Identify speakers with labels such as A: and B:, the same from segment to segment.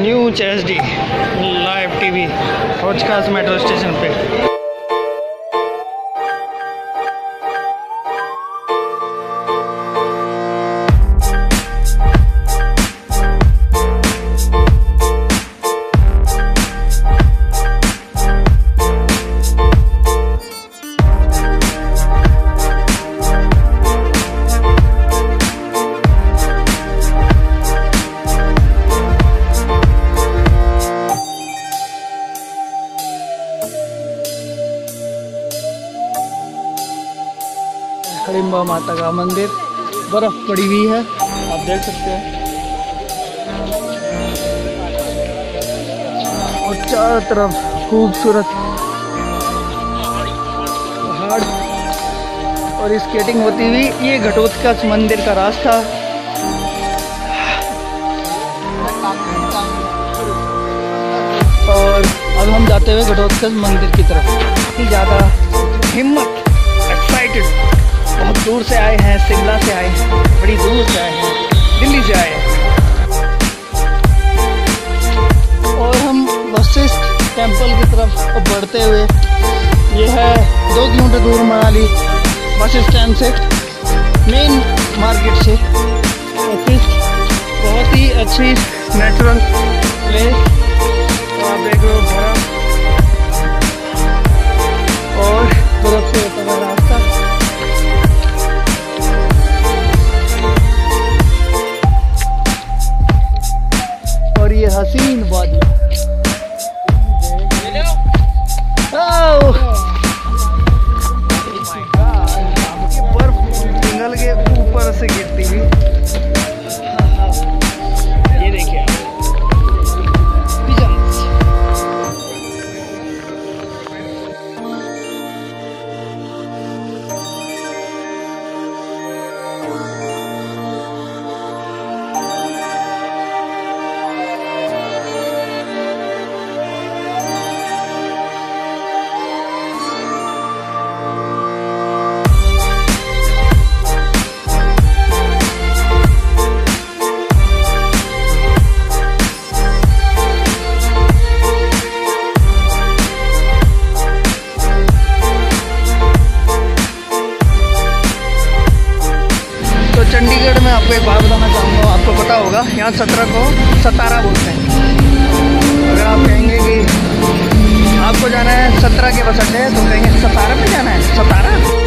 A: News H D live TV होचकास metro station पे। हरिम्बा माता का मंदिर, बर्फ़ पड़ी हुई है। आप देख सकते हैं। और चारों तरफ़ खूबसूरत पहाड़ और स्केटिंग होती हुई, ये घटोत्कच मंदिर का रास्ता। और अब हम जाते हुए घटोत्कच मंदिर की तरफ़। ज़्यादा हिम्मत एक्साइटेड बहुत दूर से आए हैं, शिमला से आए हैं, बड़ी दूर से आए हैं, दिल्ली से आए हैं। और हम वशिष्ठ टेंपल की तरफ़ बढ़ते हुए, ये है दो किलोमीटर दूर मनाली बस स्टैंड से मेन मार्केट से बहुत ही अच्छी नेचुरल यहाँ सत्रह को सतारा बोलते हैं। अगर आप कहेंगे कि आपको जाना है सत्रह के बस अड्डे तो कहेंगे सतारा में जाना है। सतारा?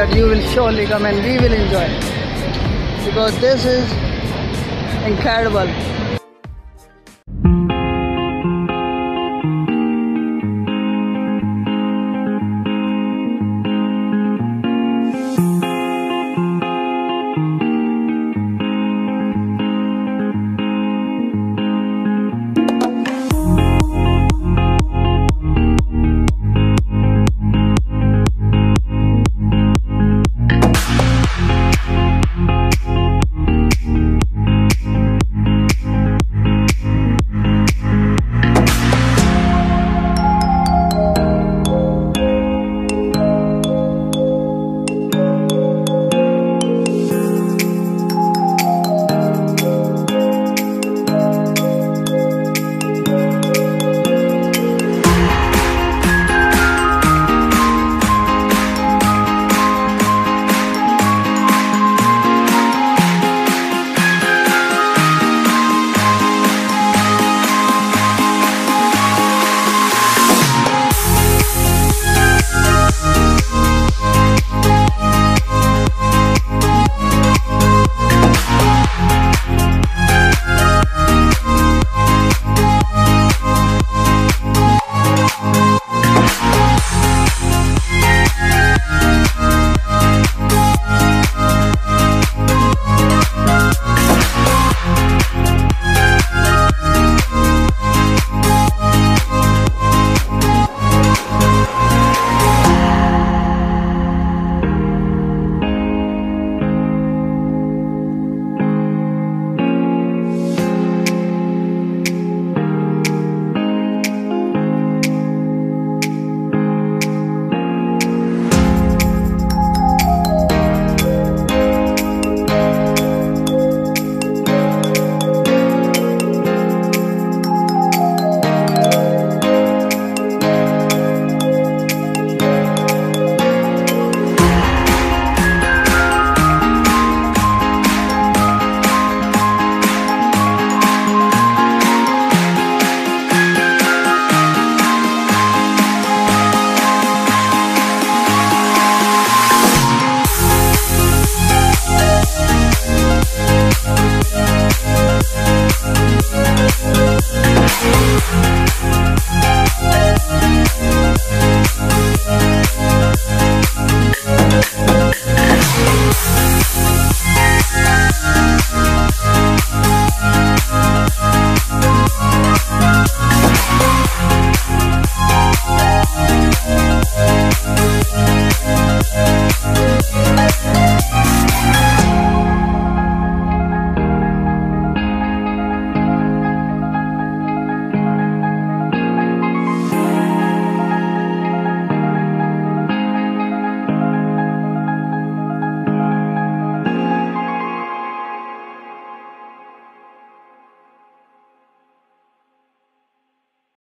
A: That you will surely come and we will enjoy because this is incredible.